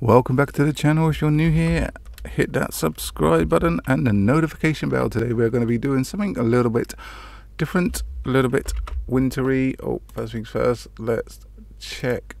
Welcome back to the channel. If you're new here, hit that subscribe button and the notification bell. Today we're going to be doing something a little bit different, a little bit wintry. Oh, first things first, let's check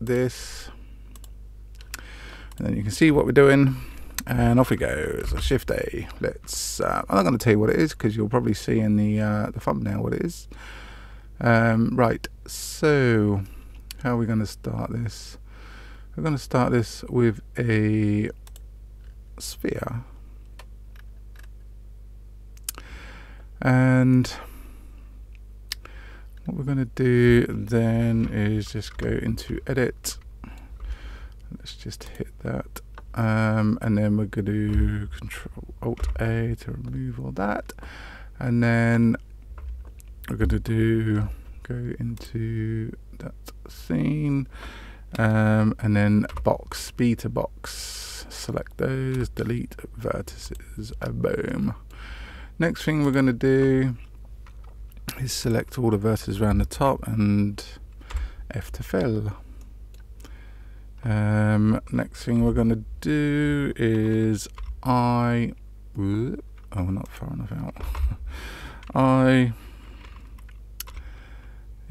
this. And then you can see what we're doing. And off we go. So shift A. Let's. Uh, I'm not going to tell you what it is because you'll probably see in the uh, the thumbnail what it is. Um, right. So, how are we going to start this? We're going to start this with a sphere. And what we're going to do then is just go into edit. Let's just hit that. Um, and then we're going to control alt A to remove all that. And then we're going to do go into that scene um, and then box beta box select those delete vertices boom. Next thing we're going to do is select all the vertices around the top and F to fill. Um, next thing we're going to do is I oh not far enough out. I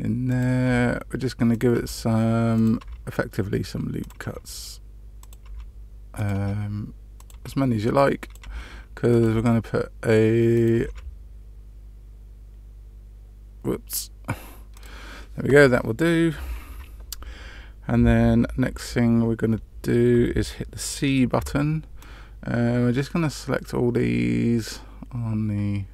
in there we're just going to give it some effectively some loop cuts. Um, as many as you like because we're going to put a whoops. There we go that will do. And then next thing we're going to do is hit the C button. Uh, we're just going to select all these on the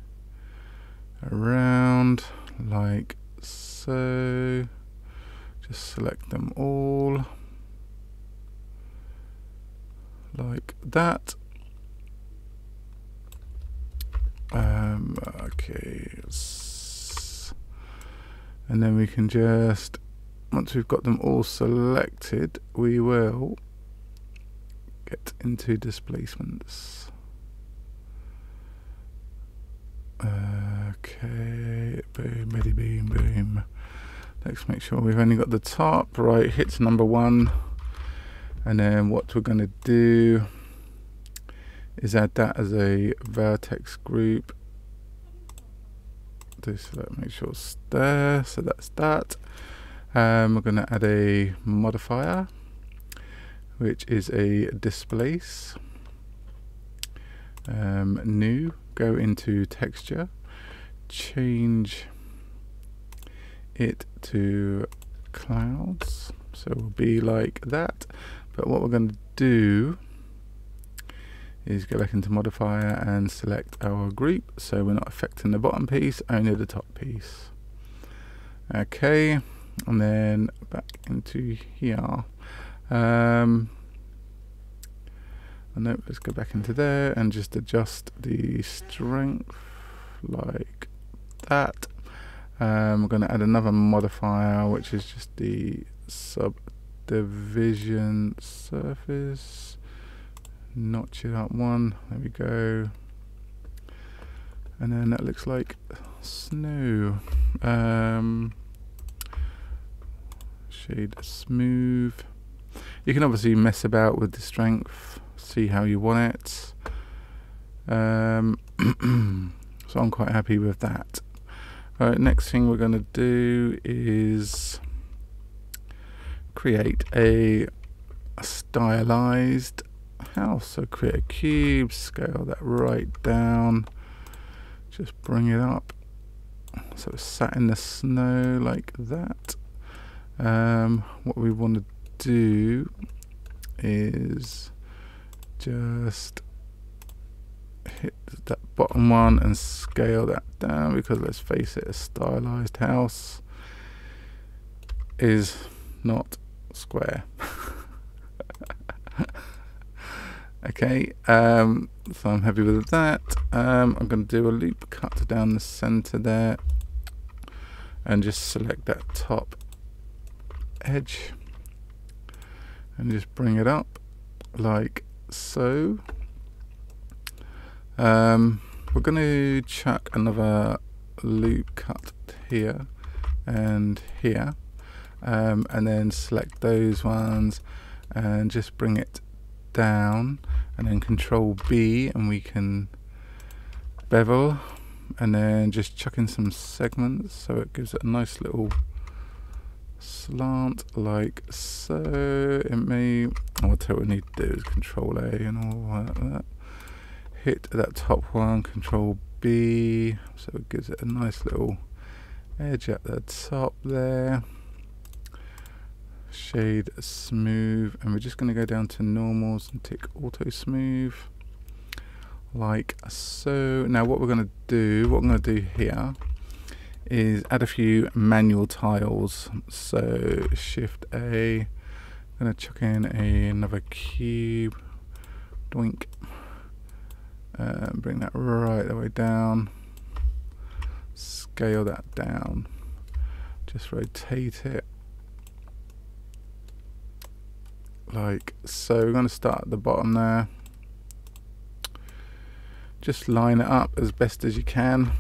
around like so just select them all. Like that. Um, okay and then we can just once we've got them all selected we will get into displacements. Okay boom boom boom let's make sure we've only got the top right hits number one. And then what we're going to do is add that as a vertex group. Let make sure it's there so that's that. Um, we're going to add a modifier which is a displace. Um, new go into texture change it to clouds. So it will be like that. But what we're going to do is go back into modifier and select our group. So we're not affecting the bottom piece only the top piece. Okay and then back into here. Um, and then let's go back into there and just adjust the strength like that um, we're going to add another modifier, which is just the subdivision surface. Notch it up one. There we go. And then that looks like snow. Um, shade smooth. You can obviously mess about with the strength, see how you want it. Um, so I'm quite happy with that. Alright, next thing we're going to do is create a, a stylized house. So create a cube, scale that right down, just bring it up. So it's sat in the snow like that. Um, what we want to do is just hit that bottom one and scale that down because let's face it a stylized house is not square. Okay um, so I'm happy with that. Um, I'm going to do a loop cut down the center there and just select that top edge and just bring it up like so um, we're going to chuck another loop cut here and here um, and then select those ones and just bring it down and then control B and we can bevel and then just chuck in some segments so it gives it a nice little slant like so. It may oh, what we need to do is control A and all that, that hit that top one control B. So it gives it a nice little edge at the top there. Shade smooth. And we're just going to go down to normals and tick auto smooth. Like so. Now what we're going to do what I'm going to do here is add a few manual tiles. So shift A I'm going to chuck in a, another cube. Doink and bring that right the way down. Scale that down. Just rotate it. Like so. We're going to start at the bottom there. Just line it up as best as you can.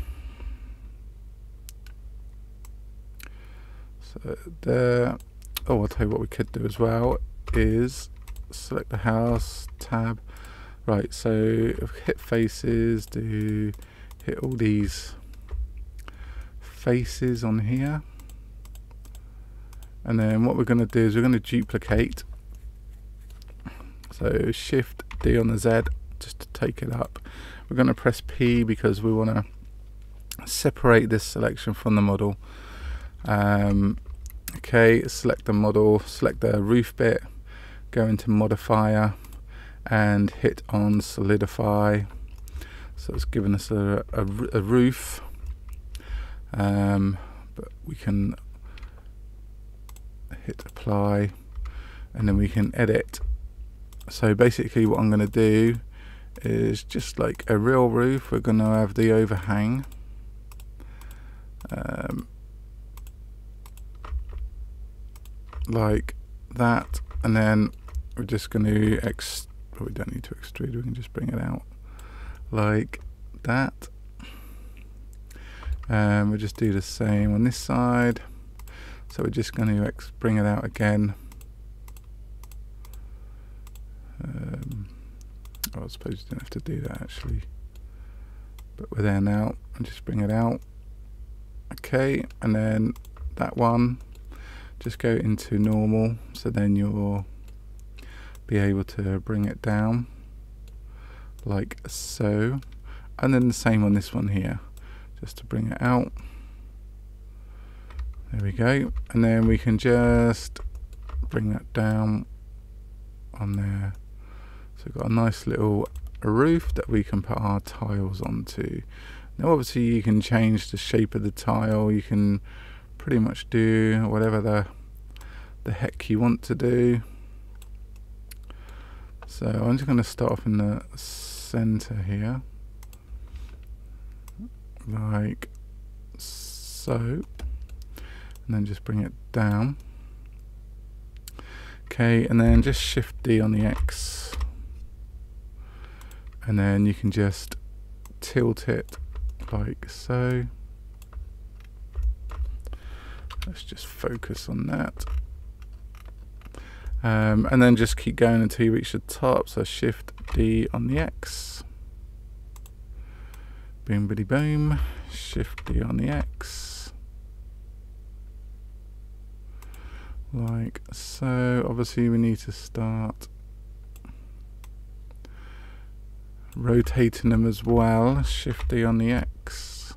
So there. Oh I'll tell you what we could do as well is select the house tab right so hit faces do hit all these faces on here and then what we're going to do is we're going to duplicate so shift D on the Z just to take it up. We're going to press P because we want to separate this selection from the model. Um, okay, select the model, select the roof bit, go into modifier and hit on solidify. So it's given us a, a, a roof, um, but we can hit apply and then we can edit so basically what I'm going to do is just like a real roof we're going to have the overhang um, like that and then we're just going to ex we don't need to extrude we can just bring it out like that and we'll just do the same on this side so we're just going to bring it out again um, oh, I suppose you don't have to do that actually. But we're there now. And just bring it out. Okay, and then that one, just go into normal. So then you'll be able to bring it down like so. And then the same on this one here, just to bring it out. There we go. And then we can just bring that down on there so we've got a nice little roof that we can put our tiles onto. Now obviously you can change the shape of the tile, you can pretty much do whatever the, the heck you want to do. So I'm just going to start off in the center here, like so, and then just bring it down. Okay, and then just shift D on the X. And then you can just tilt it like so. Let's just focus on that um, and then just keep going until you reach the top. So shift D on the X. Boom biddy boom. Shift D on the X. Like so. Obviously we need to start rotating them as well. Shift D on the X.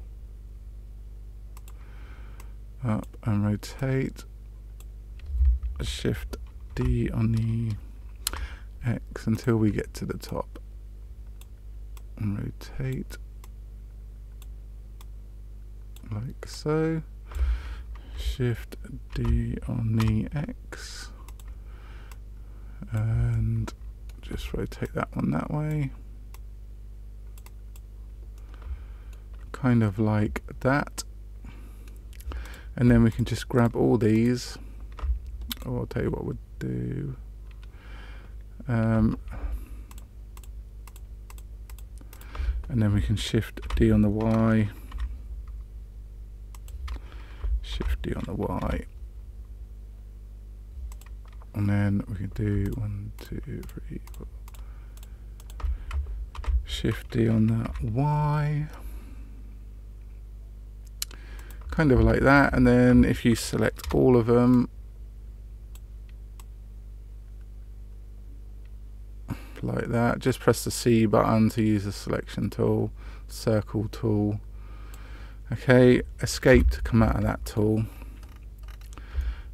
Up and rotate. Shift D on the X until we get to the top. And rotate. Like so. Shift D on the X. And just rotate that one that way. Kind of like that. And then we can just grab all these. Oh, I'll tell you what we'll do um, and then we can shift D on the Y shift D on the Y and then we can do one, two, three, four. Shift D on that Y. Kind of like that, and then if you select all of them, like that, just press the C button to use the selection tool, circle tool. Okay, escape to come out of that tool.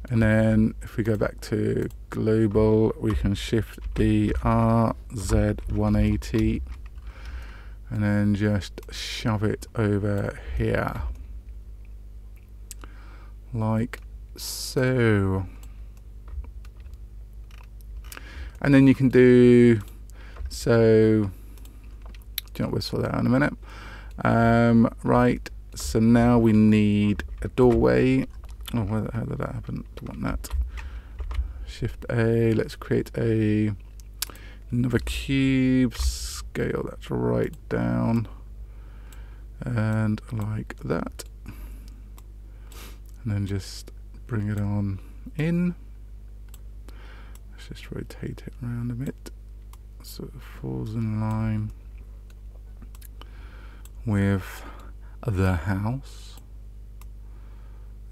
And then if we go back to global, we can shift the RZ180 and then just shove it over here like so. And then you can do so. Do know, we'll that in a minute. Um, right, so now we need a doorway Oh, where the hell did that happen? Don't want that. Shift A. Let's create a another cube. Scale that right down, and like that. And then just bring it on in. Let's just rotate it around a bit so it falls in line with the house.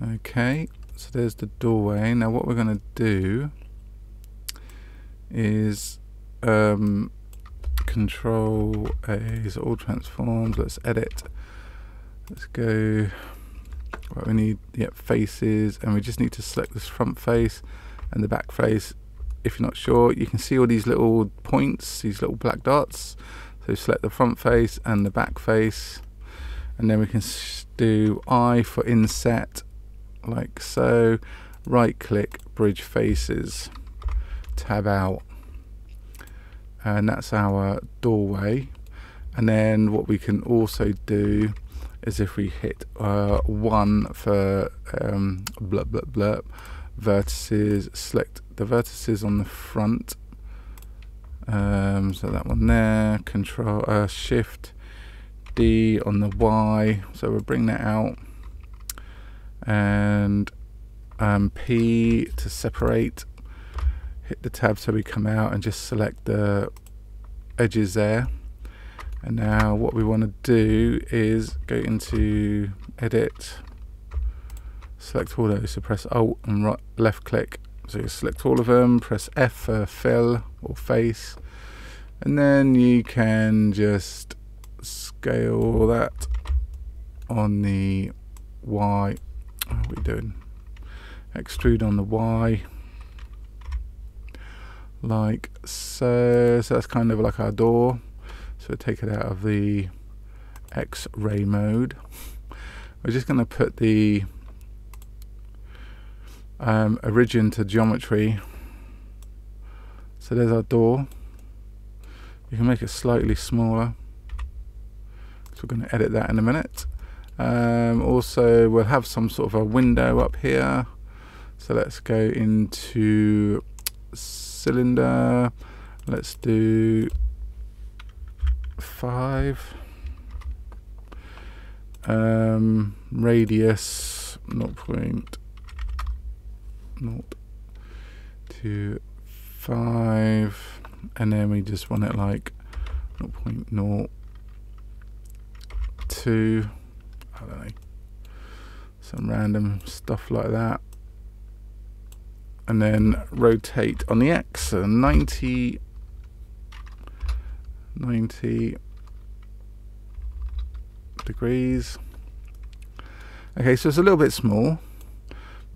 Okay, so there's the doorway. Now what we're going to do is um, control A, so all transforms, let's edit. Let's go, right, we need yep, faces and we just need to select this front face and the back face. If you're not sure, you can see all these little points, these little black dots. So select the front face and the back face. And then we can do I for inset like so. Right click bridge faces tab out. And that's our doorway. And then what we can also do is if we hit uh, one for um, blurb blurb vertices select the vertices on the front um, so that one there control uh, shift D on the Y so we'll bring that out. And um, P to separate hit the tab so we come out and just select the edges there. And now what we want to do is go into edit select all those so press alt and right left click so you select all of them press F for fill or face and then you can just scale that on the Y how are we doing? Extrude on the Y. Like so. So that's kind of like our door. So take it out of the X-ray mode. We're just going to put the um, origin to geometry. So there's our door. You can make it slightly smaller. So we're going to edit that in a minute. Um, also, we'll have some sort of a window up here. So let's go into cylinder. Let's do five. Um, radius not point to five, and then we just want it like 0 0.02 I don't know, some random stuff like that. And then rotate on the X, so 90, 90 degrees. Okay, so it's a little bit small,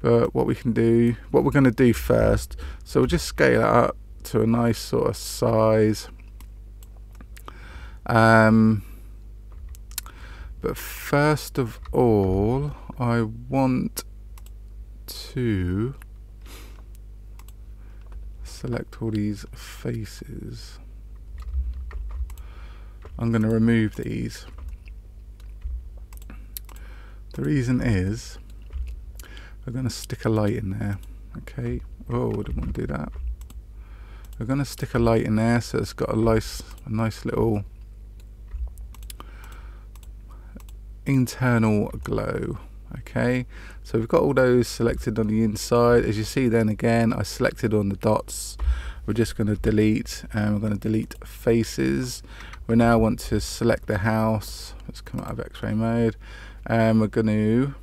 but what we can do, what we're going to do first, so we'll just scale it up to a nice sort of size. Um, but first of all, I want to select all these faces. I'm going to remove these. The reason is we're going to stick a light in there. Okay. Oh, I didn't want to do that. We're going to stick a light in there so it's got a nice, a nice little internal glow. Okay. So we've got all those selected on the inside. As you see then again I selected on the dots. We're just going to delete and we're going to delete faces. We now want to select the house. Let's come out of x-ray mode. And we're going to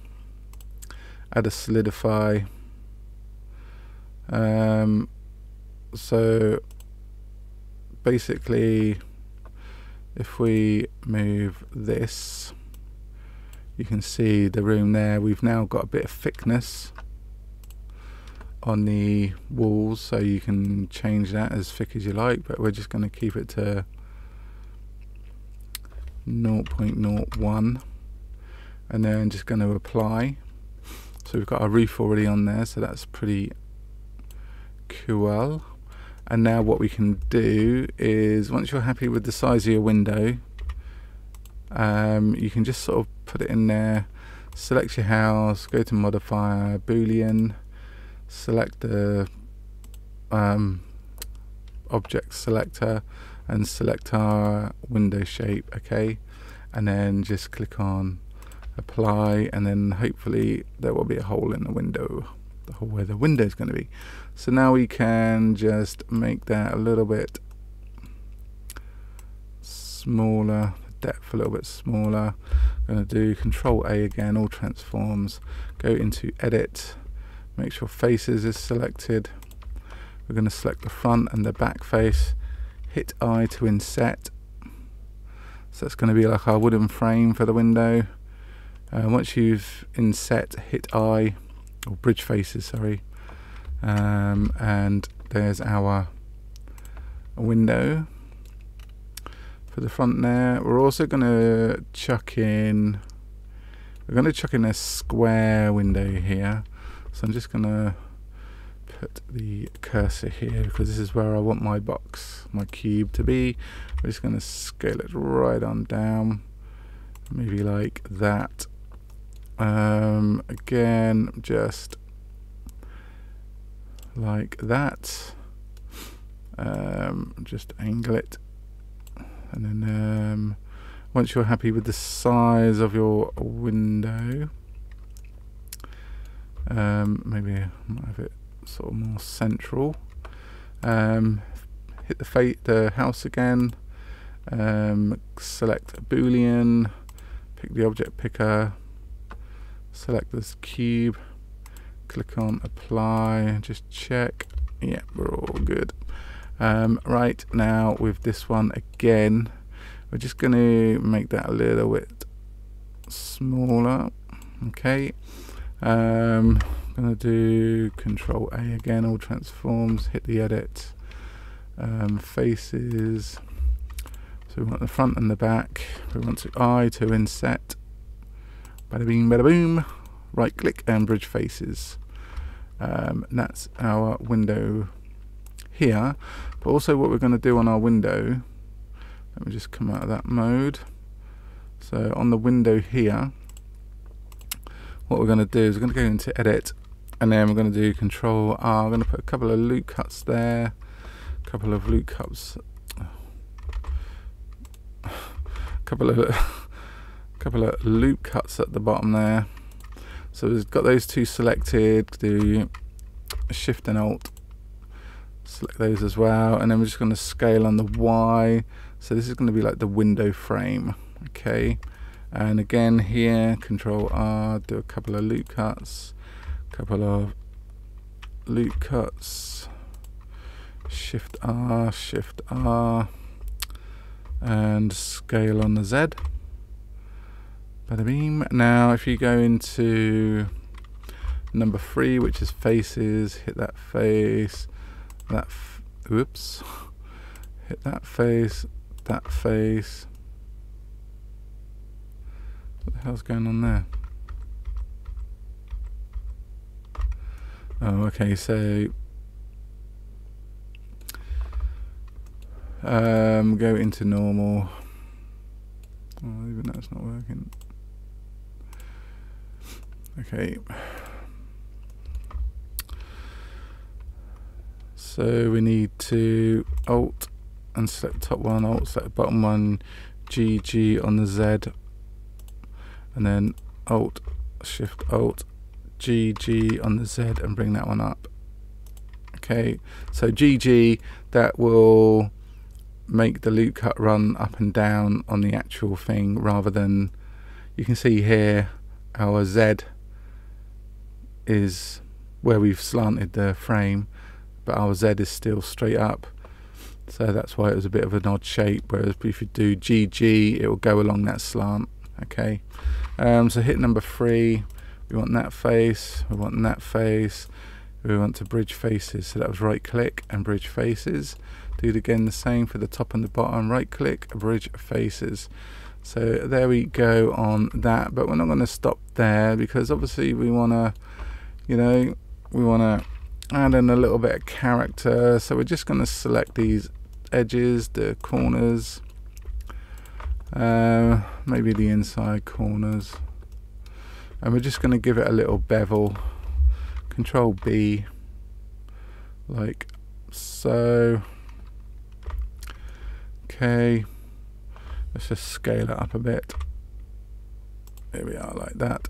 add a solidify. Um, so basically if we move this you can see the room there. We've now got a bit of thickness on the walls so you can change that as thick as you like but we're just going to keep it to 0.01 and then just going to apply so we've got our roof already on there so that's pretty cool. And now what we can do is once you're happy with the size of your window um, you can just sort of put it in there select your house go to modifier boolean select the um, object selector and select our window shape okay? And then just click on apply and then hopefully there will be a hole in the window the hole where the window is going to be. So now we can just make that a little bit smaller depth a little bit smaller. I'm going to do control A again all transforms. Go into edit make sure faces is selected. We're going to select the front and the back face hit I to inset. So it's going to be like our wooden frame for the window uh, once you've inset hit I or bridge faces sorry um, and there's our window for the front there we're also going to chuck in we're going to chuck in a square window here so I'm just going to put the cursor here because this is where I want my box, my cube to be. We're just going to scale it right on down, maybe like that. Um, again, just like that. Um, just angle it, and then um, once you're happy with the size of your window, um, maybe have it sort of more central. Um, hit the the house again. Um, select boolean. Pick the object picker. Select this cube. Click on apply. Just check. Yeah, we're all good. Um, right now with this one again, we're just going to make that a little bit smaller. Okay. Um, I'm going to do Control A again, all transforms, hit the edit, um, faces. So we want the front and the back. We want to I to inset. Bada bada boom. Right click and bridge faces. Um, that's our window here. But also what we're going to do on our window, let me just come out of that mode. So on the window here, what we're going to do is we're going to go into edit and then we're going to do control R. I'm going to put a couple of loop cuts there, a couple of loop cuts, a couple of couple of loop cuts at the bottom there. So we've got those two selected. Do Shift and Alt, select those as well, and then we're just going to scale on the Y. So this is going to be like the window frame. Okay and again here control R do a couple of loop cuts couple of loop cuts shift R shift R and scale on the Z bada beam now if you go into number three which is faces hit that face that oops hit that face that face what the hell's going on there? Oh, okay, so um, go into normal. Oh, even that's not working. Okay. So we need to Alt and select top one, Alt select bottom one, GG on the Z and then Alt Shift Alt GG on the Z and bring that one up. Okay, so GG that will make the loop cut run up and down on the actual thing rather than you can see here our Z is where we've slanted the frame but our Z is still straight up. So that's why it was a bit of an odd shape whereas if you do GG it will go along that slant okay? Um, so hit number three. We want that face we want that face. We want to bridge faces. So that was right click and bridge faces. Do it again the same for the top and the bottom. Right click bridge faces. So there we go on that but we're not going to stop there because obviously we want to you know we want to add in a little bit of character. So we're just going to select these edges the corners uh, maybe the inside corners. And we're just going to give it a little bevel. Control B like so. Okay let's just scale it up a bit. There we are like that